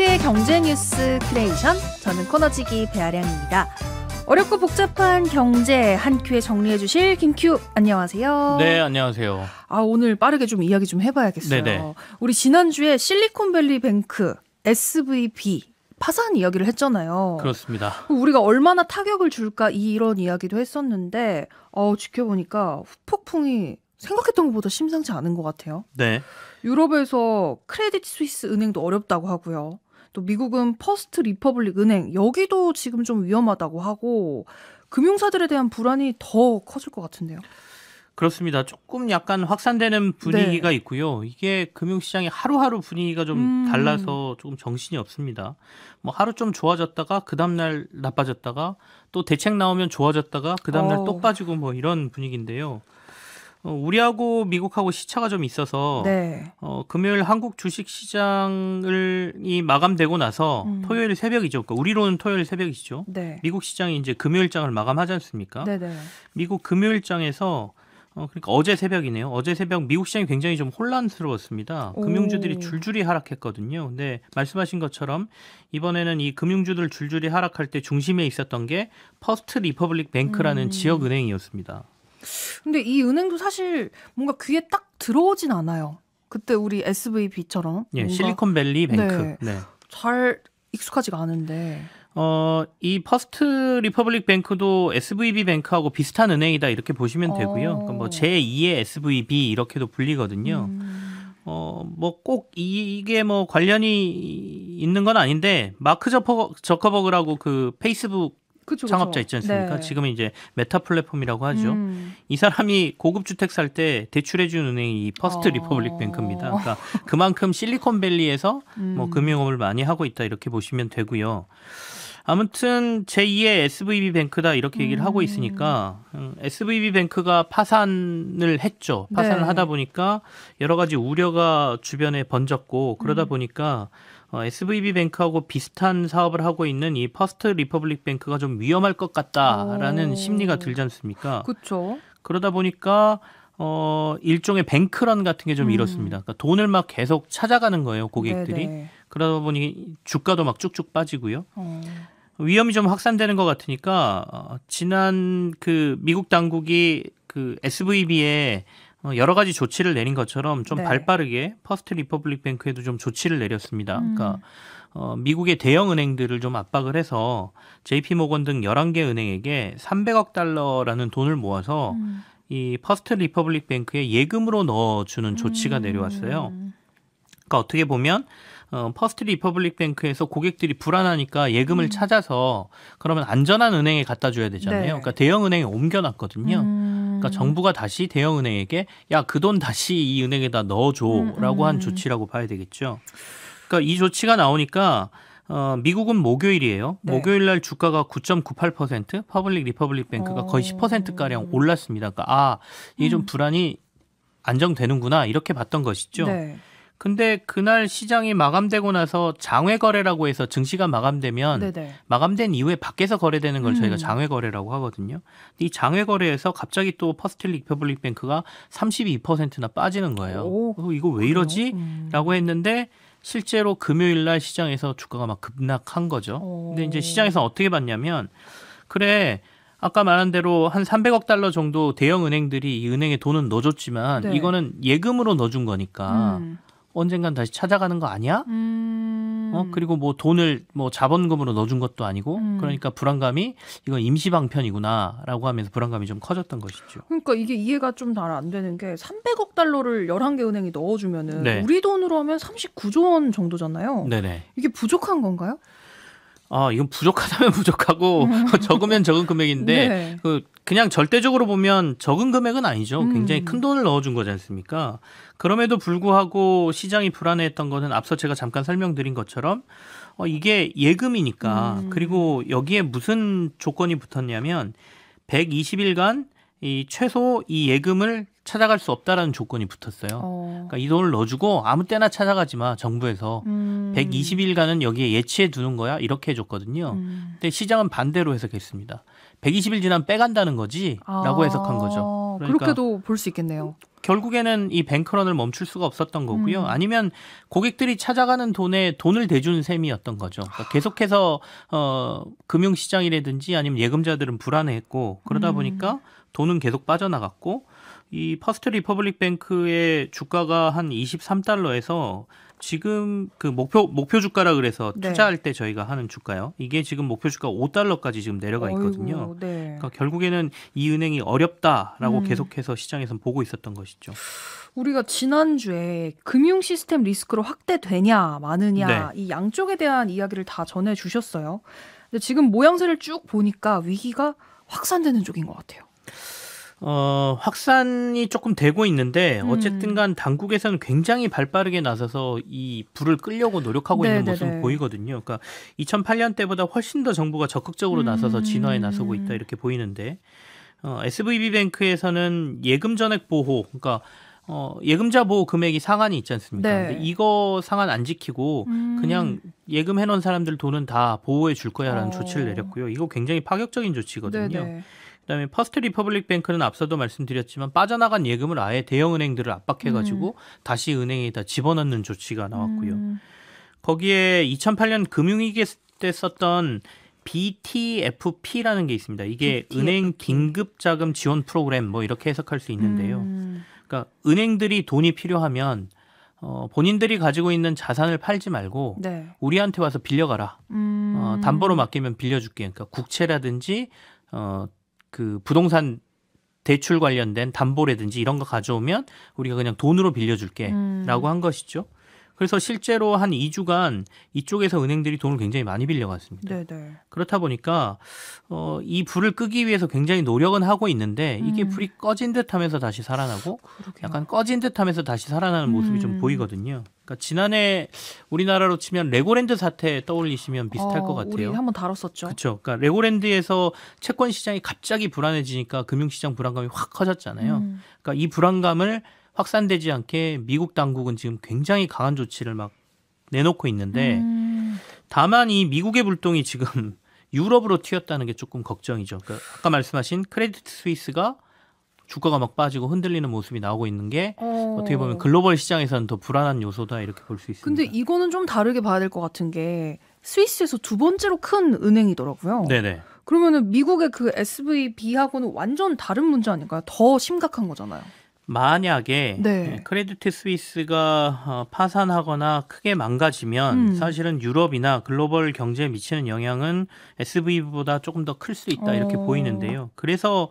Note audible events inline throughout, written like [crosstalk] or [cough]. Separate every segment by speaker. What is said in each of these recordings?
Speaker 1: 큐의 경제 뉴스 크리에이션 저는 코너지기 배아량입니다. 어렵고 복잡한 경제 한 큐에 정리해 주실 김큐 안녕하세요.
Speaker 2: 네, 안녕하세요.
Speaker 1: 아 오늘 빠르게 좀 이야기 좀 해 봐야겠어요.
Speaker 2: 네네.
Speaker 1: 우리 지난주에 실리콘밸리 뱅크 SVB 파산 이야기를 했잖아요.
Speaker 2: 그렇습니다.
Speaker 1: 우리가 얼마나 타격을 줄까 이런 이야기도 했었는데 어, 지켜보니까 후폭풍이 생각했던 것보다 심상치 않은 것 같아요.
Speaker 2: 네.
Speaker 1: 유럽에서 크레딧 스위스 은행도 어렵다고 하고요. 또 미국은 퍼스트 리퍼블릭 은행 여기도 지금 좀 위험하다고 하고 금융사들에 대한 불안이 더 커질 것 같은데요.
Speaker 2: 그렇습니다. 조금 약간 확산되는 분위기가 있고요. 이게 금융시장이 하루하루 분위기가 좀
Speaker 1: 음.
Speaker 2: 달라서 조금 정신이 없습니다. 뭐 하루 좀 좋아졌다가 그 다음날 나빠졌다가 또 대책 나오면 좋아졌다가 그 다음날
Speaker 1: 어.
Speaker 2: 또 빠지고 뭐 이런 분위기인데요. 어, 우리하고 미국하고 시차가 좀 있어서
Speaker 1: 네.
Speaker 2: 어, 금요일 한국 주식 시장을 이 마감되고 나서
Speaker 1: 음.
Speaker 2: 토요일 새벽이죠. 그러니까 우리로는 토요일 새벽이죠.
Speaker 1: 네.
Speaker 2: 미국 시장이 이제 금요일장을 마감하지 않습니까?
Speaker 1: 네네.
Speaker 2: 미국 금요일장에서 어 그러니까 어제 새벽이네요. 어제 새벽 미국 시장이 굉장히 좀 혼란스러웠습니다.
Speaker 1: 오.
Speaker 2: 금융주들이 줄줄이 하락했거든요. 근데 말씀하신 것처럼 이번에는 이 금융주들 줄줄이 하락할 때 중심에 있었던 게 퍼스트 리퍼블릭 뱅크라는
Speaker 1: 음.
Speaker 2: 지역 은행이었습니다.
Speaker 1: 근데 이 은행도 사실 뭔가 귀에 딱 들어오진 않아요. 그때 우리 SVB처럼
Speaker 2: 예, 실리콘밸리 뱅크.
Speaker 1: 네.
Speaker 2: 네.
Speaker 1: 잘 익숙하지가 않은데.
Speaker 2: 어, 이 퍼스트 리퍼블릭 뱅크도 SVB 뱅크하고 비슷한 은행이다 이렇게 보시면 되고요.
Speaker 1: 어.
Speaker 2: 그러니까 뭐 제2의 SVB 이렇게도 불리거든요.
Speaker 1: 음.
Speaker 2: 어, 뭐 꼭 이게 뭐 관련이 있는 건 아닌데 마크 저커, 저커버그라고 그 페이스북
Speaker 1: 그쵸.
Speaker 2: 창업자 있지 않습니까?
Speaker 1: 네.
Speaker 2: 지금은 이제 메타 플랫폼이라고 하죠.
Speaker 1: 음.
Speaker 2: 이 사람이 고급 주택 살 때 대출해 준 은행이 이 퍼스트
Speaker 1: 어.
Speaker 2: 리퍼블릭 뱅크입니다. 그러니까 그만큼 실리콘밸리에서 뭐
Speaker 1: 음.
Speaker 2: 금융업을 많이 하고 있다 이렇게 보시면 되고요. 아무튼 제2의 SVB 뱅크다 이렇게 얘기를 하고
Speaker 1: 음.
Speaker 2: 있으니까 음, SVB 뱅크가 파산을 했죠. 파산을
Speaker 1: 네.
Speaker 2: 하다 보니까 여러 가지 우려가 주변에 번졌고 그러다
Speaker 1: 음.
Speaker 2: 보니까 어, SVB 뱅크하고 비슷한 사업을 하고 있는 이 퍼스트 리퍼블릭 뱅크가 좀 위험할 것 같다라는
Speaker 1: 오.
Speaker 2: 심리가 들지 않습니까?
Speaker 1: 그쵸.
Speaker 2: 그러다 보니까 어 일종의 뱅크런 같은 게좀
Speaker 1: 음.
Speaker 2: 일었습니다. 그러니까 돈을 막 계속 찾아가는 거예요, 고객들이.
Speaker 1: 네네.
Speaker 2: 그러다 보니 주가도 막 쭉쭉 빠지고요.
Speaker 1: 어.
Speaker 2: 위험이 좀 확산되는 것 같으니까 어, 지난 그 미국 당국이 그 SVB에 어, 여러 가지 조치를 내린 것처럼 좀
Speaker 1: 네.
Speaker 2: 발빠르게 퍼스트 리퍼블릭 뱅크에도 좀 조치를 내렸습니다.
Speaker 1: 음.
Speaker 2: 그러니까 어, 미국의 대형 은행들을 좀 압박을 해서 JP 모건 등 11개 은행에게 300억 달러라는 돈을 모아서
Speaker 1: 음.
Speaker 2: 이 퍼스트 리퍼블릭 뱅크에 예금으로 넣어 주는 조치가
Speaker 1: 음.
Speaker 2: 내려왔어요. 그러니까 어떻게 보면 어, 퍼스트 리퍼블릭 뱅크에서 고객들이 불안하니까 예금을
Speaker 1: 음.
Speaker 2: 찾아서 그러면 안전한 은행에 갖다 줘야 되잖아요.
Speaker 1: 네.
Speaker 2: 그러니까 대형 은행에 옮겨놨거든요.
Speaker 1: 음.
Speaker 2: 그러니까 정부가 다시 대형 은행에게 야 그 돈 다시 이 은행에다 넣어줘라고
Speaker 1: 음,
Speaker 2: 한
Speaker 1: 음.
Speaker 2: 조치라고 봐야 되겠죠. 그러니까 이 조치가 나오니까 어, 미국은 목요일이에요.
Speaker 1: 네.
Speaker 2: 목요일 날 주가가 9.98%, 퍼블릭 리퍼블릭 뱅크가 거의
Speaker 1: 어.
Speaker 2: 10% 가량 올랐습니다. 그러니까 아 이게 좀
Speaker 1: 음.
Speaker 2: 불안이 안정되는구나 이렇게 봤던 것이죠.
Speaker 1: 네.
Speaker 2: 근데 그날 시장이 마감되고 나서 장외 거래라고 해서 증시가 마감되면
Speaker 1: 네네.
Speaker 2: 마감된 이후에 밖에서 거래되는 걸
Speaker 1: 음.
Speaker 2: 저희가 장외 거래라고 하거든요. 이 장외 거래에서 갑자기 또 퍼스트 리퍼블릭 뱅크가 32%나 빠지는 거예요.
Speaker 1: 오,
Speaker 2: 어, 이거 왜 이러지?
Speaker 1: 음.
Speaker 2: 라고 했는데 실제로 금요일 날 시장에서 주가가 막 급락한 거죠.
Speaker 1: 오.
Speaker 2: 근데 이제 시장에서 어떻게 봤냐면 그래 아까 말한 대로 한 300억 달러 정도 대형 은행들이 이 은행에 돈은 넣어줬지만
Speaker 1: 네.
Speaker 2: 이거는 예금으로 넣어준 거니까
Speaker 1: 음.
Speaker 2: 언젠간 다시 찾아가는 거 아니야?
Speaker 1: 음.
Speaker 2: 어 그리고 뭐 돈을 뭐 자본금으로 넣어준 것도 아니고
Speaker 1: 음.
Speaker 2: 그러니까 불안감이 이건 임시 방편이구나라고 하면서 불안감이 좀 커졌던 것이죠.
Speaker 1: 그러니까 이게 이해가 좀 잘 안 되는 게 300억 달러를 11개 은행이 넣어주면은
Speaker 2: 네.
Speaker 1: 우리 돈으로 하면 39조 원 정도잖아요.
Speaker 2: 네네.
Speaker 1: 이게 부족한 건가요?
Speaker 2: 아 이건 부족하다면 [laughs] 부족하고 적으면 적은 금액인데
Speaker 1: 네.
Speaker 2: 그 그냥 절대적으로 보면 적은 금액은 아니죠.
Speaker 1: 음.
Speaker 2: 굉장히 큰 돈을 넣어준 거지 않습니까? 그럼에도 불구하고 시장이 불안해했던 것은 앞서 제가 잠깐 설명드린 것처럼 어, 이게 예금이니까
Speaker 1: 음.
Speaker 2: 그리고 여기에 무슨 조건이 붙었냐면 120일간 이 최소 이 예금을 찾아갈 수 없다라는 조건이 붙었어요.
Speaker 1: 어.
Speaker 2: 그러니까 이 돈을 넣어주고 아무 때나 찾아가지 마 정부에서
Speaker 1: 음.
Speaker 2: 120일간은 여기에 예치해 두는 거야 이렇게 해줬거든요.
Speaker 1: 음.
Speaker 2: 근데 시장은 반대로 해석했습니다. 120일 지나면 빼간다는 거지라고
Speaker 1: 아,
Speaker 2: 해석한 거죠. 그러니까
Speaker 1: 그렇게도 볼 수 있겠네요.
Speaker 2: 결국에는 이 뱅크런을 멈출 수가 없었던 거고요.
Speaker 1: 음.
Speaker 2: 아니면 고객들이 찾아가는 돈에 돈을 대준 셈이었던 거죠. 그러니까 계속해서 어 금융 시장이라든지 아니면 예금자들은 불안해했고 그러다
Speaker 1: 음.
Speaker 2: 보니까 돈은 계속 빠져나갔고 이 퍼스트 리퍼블릭 뱅크의 주가가 한 23달러에서 지금 그 목표 목표 주가라 그래서
Speaker 1: 네.
Speaker 2: 투자할 때 저희가 하는 주가요. 이게 지금 목표 주가 5달러까지 지금 내려가 있거든요.
Speaker 1: 어이구, 네.
Speaker 2: 그러니까 결국에는 이 은행이 어렵다라고
Speaker 1: 음.
Speaker 2: 계속해서 시장에선 보고 있었던 것이죠.
Speaker 1: 우리가 지난주에 금융 시스템 리스크로 확대되냐 마느냐
Speaker 2: 네.
Speaker 1: 이 양쪽에 대한 이야기를 다 전해 주셨어요. 근데 지금 모양새를 쭉 보니까 위기가 확산되는 쪽인 것 같아요.
Speaker 2: 어, 확산이 조금 되고 있는데
Speaker 1: 음.
Speaker 2: 어쨌든 간 당국에서는 굉장히 발빠르게 나서서 이 불을 끌려고 노력하고 있는
Speaker 1: 네네네.
Speaker 2: 모습을 보이거든요. 그러니까 2008년 때보다 훨씬 더 정부가 적극적으로 나서서
Speaker 1: 음.
Speaker 2: 진화에 나서고 있다 이렇게 보이는데 어, SVB 뱅크에서는 예금 전액 보호 그러니까 어, 예금자 보호 금액이 상한이 있지 않습니까?
Speaker 1: 네.
Speaker 2: 근데 이거 상한 안 지키고
Speaker 1: 음.
Speaker 2: 그냥 예금해 놓은 사람들 돈은 다 보호해 줄 거야라는
Speaker 1: 어.
Speaker 2: 조치를 내렸고요. 이거 굉장히 파격적인 조치거든요.
Speaker 1: 네네.
Speaker 2: 그다음에 퍼스트 리퍼블릭 뱅크는 앞서도 말씀드렸지만 빠져나간 예금을 아예 대형 은행들을 압박해 가지고 다시 은행에다 집어넣는 조치가 나왔고요.
Speaker 1: 음.
Speaker 2: 거기에 2008년 금융위기 때 썼던 BTFP라는 게 있습니다. 이게
Speaker 1: BTFP.
Speaker 2: 은행 긴급 자금 지원 프로그램 뭐 이렇게 해석할 수 있는데요.
Speaker 1: 음.
Speaker 2: 그러니까 은행들이 돈이 필요하면 어, 본인들이 가지고 있는 자산을 팔지 말고
Speaker 1: 네.
Speaker 2: 우리한테 와서 빌려가라.
Speaker 1: 음.
Speaker 2: 어, 담보로 맡기면 빌려줄게. 그러니까 국채라든지 어, 그 부동산 대출 관련된 담보라든지 이런 거 가져오면 우리가 그냥 돈으로 빌려줄게.
Speaker 1: 음.
Speaker 2: 라고 한 것이죠. 그래서 실제로 한 2주간 이쪽에서 은행들이 돈을 굉장히 많이 빌려갔습니다.
Speaker 1: 네네.
Speaker 2: 그렇다 보니까 어, 이 불을 끄기 위해서 굉장히 노력은 하고 있는데 이게
Speaker 1: 음.
Speaker 2: 불이 꺼진 듯하면서 다시 살아나고
Speaker 1: 그러게요.
Speaker 2: 약간 꺼진 듯하면서 다시 살아나는 모습이 좀
Speaker 1: 음.
Speaker 2: 보이거든요. 그러니까 지난해 우리나라로 치면 레고랜드 사태 떠올리시면 비슷할
Speaker 1: 어,
Speaker 2: 것 같아요.
Speaker 1: 우리 한번 다뤘었죠.
Speaker 2: 그렇죠. 그러니까 레고랜드에서 채권 시장이 갑자기 불안해지니까 금융시장 불안감이 확 커졌잖아요.
Speaker 1: 음.
Speaker 2: 그러니까 이 불안감을 확산되지 않게 미국 당국은 지금 굉장히 강한 조치를 막 내놓고 있는데
Speaker 1: 음.
Speaker 2: 다만 이 미국의 불똥이 지금 [laughs] 유럽으로 튀었다는 게 조금 걱정이죠. 그러니까 아까 말씀하신 크레디트 스위스가 주가가 막 빠지고 흔들리는 모습이 나오고 있는 게
Speaker 1: 어.
Speaker 2: 어떻게 보면 글로벌 시장에서는 더 불안한 요소다 이렇게 볼 수 있습니다.
Speaker 1: 근데 이거는 좀 다르게 봐야 될 것 같은 게 스위스에서 두 번째로 큰 은행이더라고요.
Speaker 2: 네네.
Speaker 1: 그러면은 미국의 그 SVB하고는 완전 다른 문제 아닐까요? 더 심각한 거잖아요.
Speaker 2: 만약에
Speaker 1: 네.
Speaker 2: 예, 크레디트 스위스가 어, 파산하거나 크게 망가지면
Speaker 1: 음.
Speaker 2: 사실은 유럽이나 글로벌 경제에 미치는 영향은 SVB보다 조금 더 클 수 있다 이렇게
Speaker 1: 어.
Speaker 2: 보이는데요. 그래서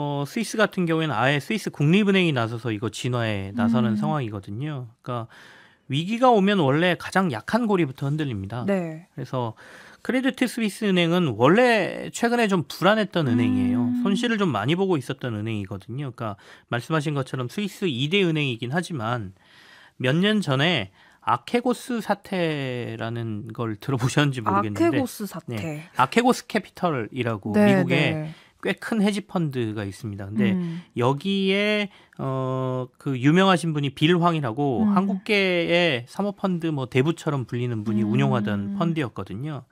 Speaker 2: 어, 스위스 같은 경우에는 아예 스위스 국립은행이 나서서 이거 진화에 나서는
Speaker 1: 음.
Speaker 2: 상황이거든요. 그러니까 위기가 오면 원래 가장 약한 고리부터 흔들립니다.
Speaker 1: 네.
Speaker 2: 그래서 크레디트 스위스 은행은 원래 최근에 좀 불안했던
Speaker 1: 음.
Speaker 2: 은행이에요. 손실을 좀 많이 보고 있었던 은행이거든요. 그러니까 말씀하신 것처럼 스위스 2대 은행이긴 하지만 몇 년 전에 아케고스 사태라는 걸 들어보셨는지 모르겠는데
Speaker 1: 아케고스 사태.
Speaker 2: 네. 아케고스 캐피털이라고
Speaker 1: 네,
Speaker 2: 미국에
Speaker 1: 네.
Speaker 2: 꽤 큰 헤지 펀드가 있습니다. 근데
Speaker 1: 음.
Speaker 2: 여기에 어그 유명하신 분이 빌 황이라고
Speaker 1: 음.
Speaker 2: 한국계의 사모펀드 뭐 대부처럼 불리는 분이
Speaker 1: 음.
Speaker 2: 운영하던 펀드였거든요.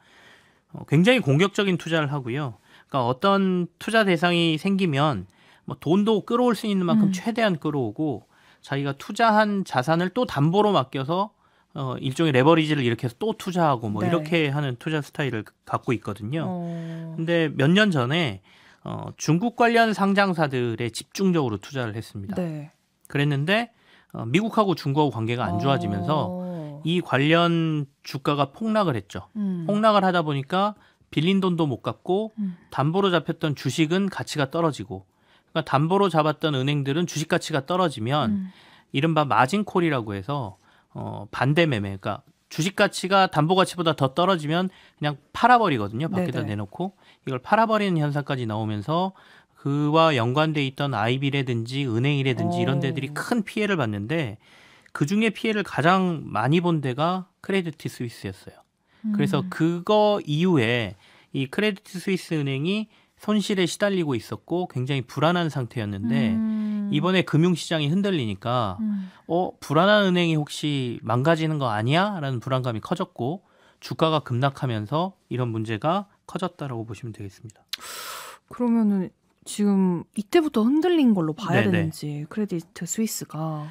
Speaker 2: 어, 굉장히 공격적인 투자를 하고요. 그러니까 어떤 투자 대상이 생기면 뭐 돈도 끌어올 수 있는 만큼
Speaker 1: 음.
Speaker 2: 최대한 끌어오고 자기가 투자한 자산을 또 담보로 맡겨서 어, 일종의 레버리지를 일으켜서 또 투자하고 뭐
Speaker 1: 네.
Speaker 2: 이렇게 하는 투자 스타일을 갖고 있거든요.
Speaker 1: 어.
Speaker 2: 근데 몇 년 전에 어, 중국 관련 상장사들에 집중적으로 투자를 했습니다.
Speaker 1: 네.
Speaker 2: 그랬는데 어, 미국하고 중국하고 관계가 안 좋아지면서
Speaker 1: 어.
Speaker 2: 이 관련 주가가 폭락을 했죠.
Speaker 1: 음.
Speaker 2: 폭락을 하다 보니까 빌린 돈도 못 갚고
Speaker 1: 음.
Speaker 2: 담보로 잡혔던 주식은 가치가 떨어지고 그러니까 담보로 잡았던 은행들은 주식 가치가 떨어지면
Speaker 1: 음.
Speaker 2: 이른바 마진콜이라고 해서 어, 반대 매매 그러니까 주식 가치가 담보 가치보다 더 떨어지면 그냥 팔아버리거든요. 밖에다
Speaker 1: 네네.
Speaker 2: 내놓고 이걸 팔아버리는 현상까지 나오면서 그와 연관돼 있던 IB라든지 은행이라든지 이런
Speaker 1: 오.
Speaker 2: 데들이 큰 피해를 봤는데 그 중에 피해를 가장 많이 본 데가 크레디트 스위스였어요. 그래서
Speaker 1: 음.
Speaker 2: 그거 이후에 이 크레디트 스위스 은행이 손실에 시달리고 있었고 굉장히 불안한 상태였는데
Speaker 1: 음.
Speaker 2: 이번에 금융시장이 흔들리니까
Speaker 1: 음.
Speaker 2: 어 불안한 은행이 혹시 망가지는 거 아니야?라는 불안감이 커졌고 주가가 급락하면서 이런 문제가 커졌다라고 보시면 되겠습니다.
Speaker 1: 그러면은 지금 이때부터 흔들린 걸로 봐야
Speaker 2: 네네.
Speaker 1: 되는지 크레디트 스위스가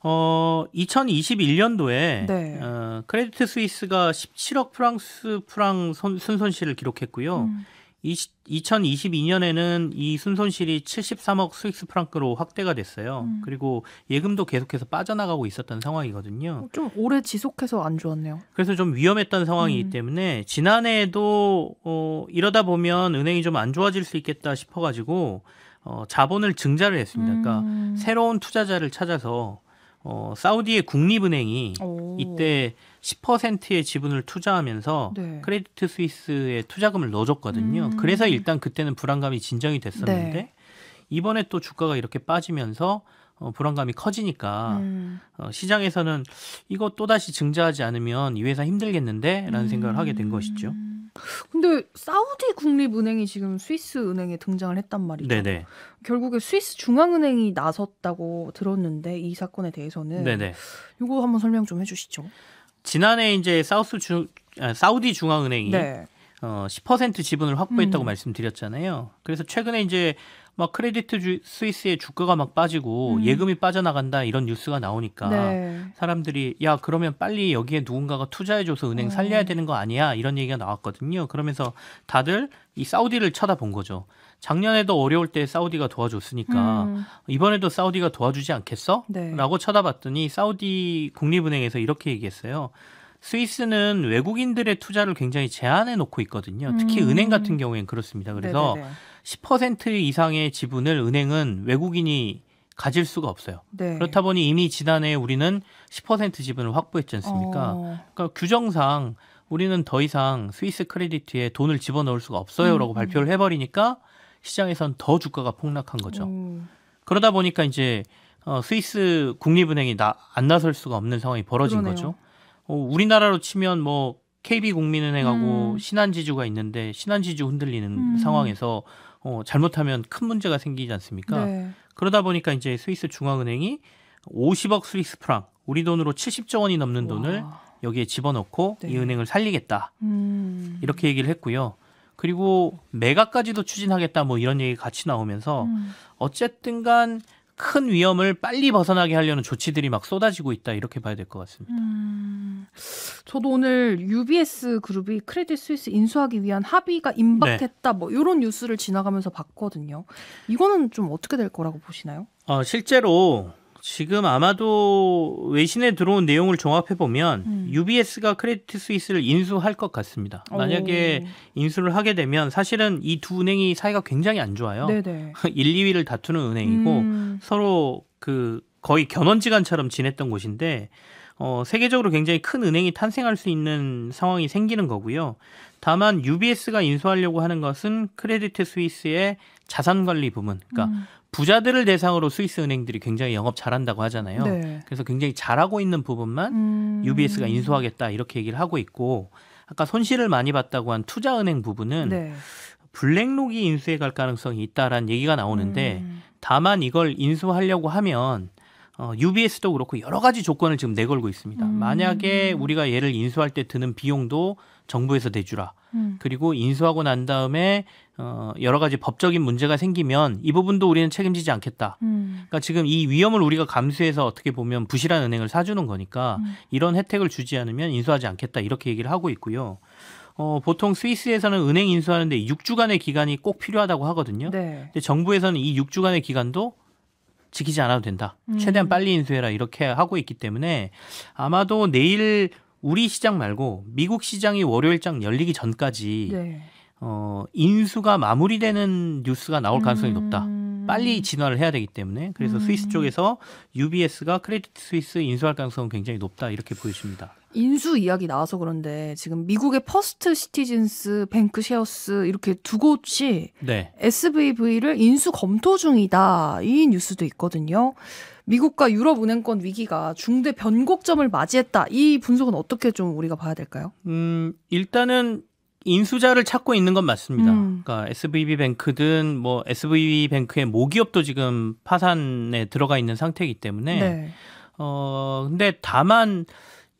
Speaker 2: 어, 2021년도에
Speaker 1: 네.
Speaker 2: 어, 크레디트 스위스가 17억 프랑스 프랑 손, 순손실을 기록했고요.
Speaker 1: 음.
Speaker 2: 이, 2022년에는 이 순손실이 73억 스위스 프랑크로 확대가 됐어요.
Speaker 1: 음.
Speaker 2: 그리고 예금도 계속해서 빠져나가고 있었던 상황이거든요.
Speaker 1: 좀 오래 지속해서 안 좋았네요.
Speaker 2: 그래서 좀 위험했던 상황이기
Speaker 1: 음.
Speaker 2: 때문에 지난해에도 어, 이러다 보면 은행이 좀 안 좋아질 수 있겠다 싶어가지고 어, 자본을 증자를 했습니다. 그러니까
Speaker 1: 음.
Speaker 2: 새로운 투자자를 찾아서 어, 사우디의 국립은행이
Speaker 1: 오.
Speaker 2: 이때 10%의 지분을 투자하면서
Speaker 1: 네.
Speaker 2: 크레디트 스위스에 투자금을 넣어줬거든요.
Speaker 1: 음.
Speaker 2: 그래서 일단 그때는 불안감이 진정이 됐었는데
Speaker 1: 네.
Speaker 2: 이번에 또 주가가 이렇게 빠지면서 어, 불안감이 커지니까
Speaker 1: 음.
Speaker 2: 어, 시장에서는 이거 또다시 증자하지 않으면 이 회사 힘들겠는데 라는 생각을 하게 된 것이죠.
Speaker 1: 음. 근데 사우디 국립은행이 지금 스위스 은행에 등장을 했단 말이죠.
Speaker 2: 네네.
Speaker 1: 결국에 스위스 중앙은행이 나섰다고 들었는데 이 사건에 대해서는
Speaker 2: 네네.
Speaker 1: 이거 한번 설명 좀 해주시죠.
Speaker 2: 지난해 이제 사우스 주, 아, 사우디 중앙은행이
Speaker 1: 네.
Speaker 2: 어, 10% 지분을 확보했다고
Speaker 1: 음.
Speaker 2: 말씀드렸잖아요. 그래서 최근에 이제 막 크레디트 주, 스위스의 주가가 막 빠지고
Speaker 1: 음.
Speaker 2: 예금이 빠져나간다 이런 뉴스가 나오니까
Speaker 1: 네.
Speaker 2: 사람들이 야 그러면 빨리 여기에 누군가가 투자해줘서 은행
Speaker 1: 어.
Speaker 2: 살려야 되는 거 아니야 이런 얘기가 나왔거든요. 그러면서 다들 이 사우디를 쳐다본 거죠. 작년에도 어려울 때 사우디가 도와줬으니까
Speaker 1: 음.
Speaker 2: 이번에도 사우디가 도와주지 않겠어?
Speaker 1: 네.
Speaker 2: 라고 쳐다봤더니 사우디 국립은행에서 이렇게 얘기했어요. 스위스는 외국인들의 투자를 굉장히 제한해 놓고 있거든요. 특히
Speaker 1: 음.
Speaker 2: 은행 같은 경우에는 그렇습니다. 그래서
Speaker 1: 네네네.
Speaker 2: 10% 이상의 지분을 은행은 외국인이 가질 수가 없어요.
Speaker 1: 네.
Speaker 2: 그렇다 보니 이미 지난해 우리는 10% 지분을 확보했지 않습니까?
Speaker 1: 어.
Speaker 2: 그러니까 규정상 우리는 더 이상 스위스 크레디트에 돈을 집어넣을 수가 없어요라고
Speaker 1: 음,
Speaker 2: 발표를 해버리니까 시장에선 더 주가가 폭락한 거죠.
Speaker 1: 음.
Speaker 2: 그러다 보니까 이제 어, 스위스 국립은행이 나, 안 나설 수가 없는 상황이 벌어진
Speaker 1: 그러네요.
Speaker 2: 거죠. 어, 우리나라로 치면 뭐 KB 국민은행하고
Speaker 1: 음.
Speaker 2: 신한지주가 있는데 신한지주 흔들리는
Speaker 1: 음.
Speaker 2: 상황에서 어, 잘못하면 큰 문제가 생기지 않습니까?
Speaker 1: 네.
Speaker 2: 그러다 보니까 이제 스위스 중앙은행이 50억 스위스 프랑, 우리 돈으로 70조 원이 넘는 돈을
Speaker 1: 와.
Speaker 2: 여기에 집어넣고
Speaker 1: 네.
Speaker 2: 이 은행을 살리겠다.
Speaker 1: 음.
Speaker 2: 이렇게 얘기를 했고요. 그리고 매각까지도 추진하겠다 뭐 이런 얘기 같이 나오면서
Speaker 1: 음.
Speaker 2: 어쨌든 간 큰 위험을 빨리 벗어나게 하려는 조치들이 막 쏟아지고 있다 이렇게 봐야 될 것 같습니다.
Speaker 1: 음. 저도 오늘 UBS 그룹이 크레디트 스위스 인수하기 위한 합의가 임박했다 뭐 이런 뉴스를 지나가면서 봤거든요. 이거는 좀 어떻게 될 거라고 보시나요?
Speaker 2: 어, 실제로 지금 아마도 외신에 들어온 내용을 종합해 보면
Speaker 1: 음.
Speaker 2: UBS가 크레디트 스위스를 인수할 것 같습니다. 만약에 인수를 하게 되면 사실은 이 두 은행이 사이가 굉장히 안 좋아요.
Speaker 1: 오. 네네.
Speaker 2: 1, 2위를 다투는 은행이고
Speaker 1: 음.
Speaker 2: 서로 그 거의 견원지간처럼 지냈던 곳인데 어, 세계적으로 굉장히 큰 은행이 탄생할 수 있는 상황이 생기는 거고요. 다만 UBS가 인수하려고 하는 것은 크레디트 스위스의 자산 관리 부문, 그러니까
Speaker 1: 음.
Speaker 2: 부자들을 대상으로 스위스 은행들이 굉장히 영업 잘한다고 하잖아요.
Speaker 1: 네.
Speaker 2: 그래서 굉장히 잘하고 있는 부분만
Speaker 1: 음.
Speaker 2: UBS가 인수하겠다 이렇게 얘기를 하고 있고 아까 손실을 많이 봤다고 한 투자은행 부분은
Speaker 1: 네.
Speaker 2: 블랙록이 인수해 갈 가능성이 있다라는 얘기가 나오는데
Speaker 1: 음.
Speaker 2: 다만 이걸 인수하려고 하면 어, UBS도 그렇고 여러 가지 조건을 지금 내걸고 있습니다.
Speaker 1: 음.
Speaker 2: 만약에 우리가 얘를 인수할 때 드는 비용도 정부에서 내주라.
Speaker 1: 음.
Speaker 2: 그리고 인수하고 난 다음에 어, 여러 가지 법적인 문제가 생기면 이 부분도 우리는 책임지지 않겠다.
Speaker 1: 음.
Speaker 2: 그러니까 지금 이 위험을 우리가 감수해서 어떻게 보면 부실한 은행을 사주는 거니까
Speaker 1: 음.
Speaker 2: 이런 혜택을 주지 않으면 인수하지 않겠다 이렇게 얘기를 하고 있고요. 어, 보통 스위스에서는 은행 인수하는데 6주간의 기간이 꼭 필요하다고 하거든요.
Speaker 1: 네.
Speaker 2: 근데 정부에서는 이 6주간의 기간도 지키지 않아도 된다.
Speaker 1: 음.
Speaker 2: 최대한 빨리 인수해라 이렇게 하고 있기 때문에 아마도 내일 우리 시장 말고 미국 시장이 월요일장 열리기 전까지
Speaker 1: 네.
Speaker 2: 어, 인수가 마무리되는 뉴스가 나올 가능성이 높다.
Speaker 1: 음.
Speaker 2: 빨리 진화를 해야 되기 때문에 그래서
Speaker 1: 음.
Speaker 2: 스위스 쪽에서 UBS가 크레디트 스위스 인수할 가능성은 굉장히 높다 이렇게 보여집니다.
Speaker 1: 인수 이야기 나와서 그런데 지금 미국의 퍼스트 시티즌스 뱅크셰어스 이렇게 두 곳이
Speaker 2: 네.
Speaker 1: SVB를 인수 검토 중이다. 이 뉴스도 있거든요. 미국과 유럽 은행권 위기가 중대 변곡점을 맞이했다. 이 분석은 어떻게 좀 우리가 봐야 될까요?
Speaker 2: 음, 일단은 인수자를 찾고 있는 건 맞습니다.
Speaker 1: 음.
Speaker 2: 그러니까 SVB 뱅크든 뭐 SVB 뱅크의 모기업도 지금 파산에 들어가 있는 상태이기 때문에
Speaker 1: 네.
Speaker 2: 어 근데 다만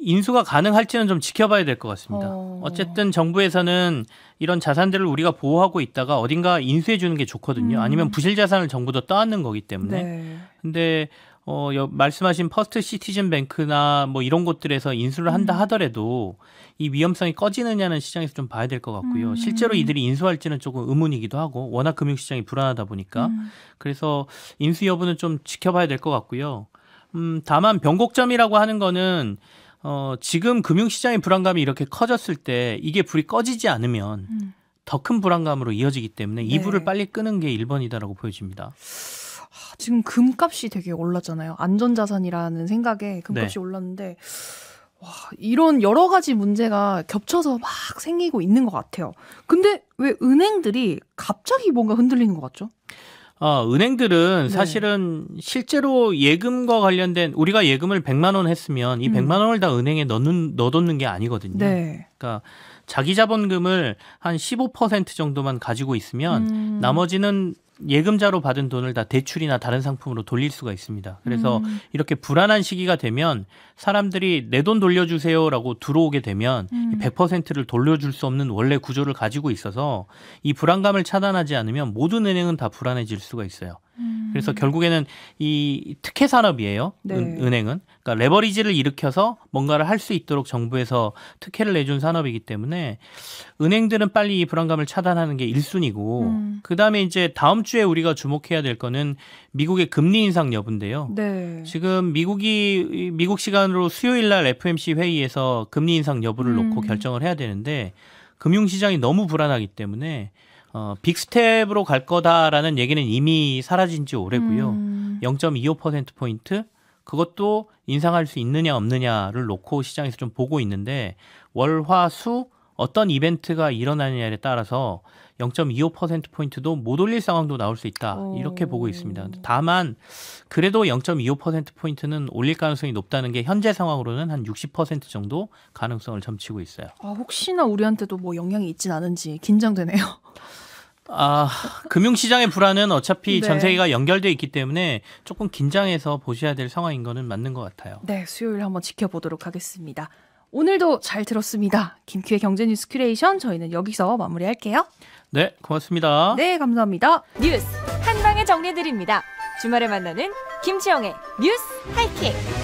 Speaker 2: 인수가 가능할지는 좀 지켜봐야 될 것 같습니다.
Speaker 1: 어.
Speaker 2: 어쨌든 정부에서는 이런 자산들을 우리가 보호하고 있다가 어딘가 인수해 주는 게 좋거든요.
Speaker 1: 음.
Speaker 2: 아니면 부실 자산을 정부도 떠안는 거기 때문에.
Speaker 1: 네.
Speaker 2: 근데 어 여- 말씀하신 퍼스트 시티즌 뱅크나 뭐 이런 곳들에서 인수를 한다
Speaker 1: 음.
Speaker 2: 하더라도 이 위험성이 꺼지느냐는 시장에서 좀 봐야 될 것 같고요.
Speaker 1: 음.
Speaker 2: 실제로 이들이 인수할지는 조금 의문이기도 하고 워낙 금융시장이 불안하다 보니까
Speaker 1: 음.
Speaker 2: 그래서 인수 여부는 좀 지켜봐야 될 것 같고요. 음, 다만 변곡점이라고 하는 거는 어, 지금 금융시장의 불안감이 이렇게 커졌을 때 이게 불이 꺼지지 않으면
Speaker 1: 음.
Speaker 2: 더큰 불안감으로 이어지기 때문에 이
Speaker 1: 네.
Speaker 2: 불을 빨리 끄는 게 1번이다라고 보여집니다.
Speaker 1: 아, 지금 금값이 되게 올랐잖아요. 안전자산이라는 생각에 금값이
Speaker 2: 네.
Speaker 1: 올랐는데 와, 이런 여러 가지 문제가 겹쳐서 막 생기고 있는 것 같아요. 근데 왜 은행들이 갑자기 뭔가 흔들리는 것 같죠?
Speaker 2: 어, 은행들은
Speaker 1: 네.
Speaker 2: 사실은 실제로 예금과 관련된 우리가 예금을 100만 원 했으면 이
Speaker 1: 음.
Speaker 2: 100만 원을 다 은행에 넣는 넣어놓는 게 아니거든요.
Speaker 1: 네.
Speaker 2: 그러니까 자기 자본금을 한 15% 정도만 가지고 있으면
Speaker 1: 음.
Speaker 2: 나머지는 예금자로 받은 돈을 다 대출이나 다른 상품으로 돌릴 수가 있습니다. 그래서
Speaker 1: 음.
Speaker 2: 이렇게 불안한 시기가 되면 사람들이 내 돈 돌려주세요라고 들어오게 되면
Speaker 1: 음.
Speaker 2: 이 100%를 돌려줄 수 없는 원래 구조를 가지고 있어서 이 불안감을 차단하지 않으면 모든 은행은 다 불안해질 수가 있어요.
Speaker 1: 음.
Speaker 2: 그래서 결국에는 이 특혜 산업이에요.
Speaker 1: 네.
Speaker 2: 은, 은행은 그러니까 레버리지를 일으켜서 뭔가를 할 수 있도록 정부에서 특혜를 내준 산업이기 때문에 은행들은 빨리 이 불안감을 차단하는 게 1순위고
Speaker 1: 음.
Speaker 2: 그다음에 이제 다음 주에 우리가 주목해야 될 거는 미국의 금리 인상 여부인데요.
Speaker 1: 네.
Speaker 2: 지금 미국이 미국 시간으로 수요일 날 FMC 회의에서 금리 인상 여부를
Speaker 1: 음.
Speaker 2: 놓고 결정을 해야 되는데 금융 시장이 너무 불안하기 때문에 어, 빅스텝으로 갈 거다라는 얘기는 이미 사라진 지 오래고요.
Speaker 1: 음.
Speaker 2: 0.25% 포인트 그것도 인상할 수 있느냐 없느냐를 놓고 시장에서 좀 보고 있는데 월화수 어떤 이벤트가 일어나느냐에 따라서 0.25% 포인트도 못 올릴 상황도 나올 수 있다 이렇게
Speaker 1: 오.
Speaker 2: 보고 있습니다. 다만 그래도 0.25% 포인트는 올릴 가능성이 높다는 게 현재 상황으로는 한 60% 정도 가능성을 점치고 있어요.
Speaker 1: 아, 혹시나 우리한테도 뭐 영향이 있진 않은지 긴장되네요.
Speaker 2: 아, 금융시장의 불안은 어차피
Speaker 1: 네.
Speaker 2: 전 세계가 연결돼 있기 때문에 조금 긴장해서 보셔야 될 상황인 거는 맞는 것 같아요.
Speaker 1: 네, 수요일 한번 지켜보도록 하겠습니다. 오늘도 잘 들었습니다. 김큐의 경제뉴스 큐레이션 저희는 여기서 마무리할게요.
Speaker 2: 네, 고맙습니다.
Speaker 1: 네, 감사합니다.
Speaker 3: 뉴스 한 방에 정리해드립니다. 주말에 만나는 김치영의 뉴스 하이킥.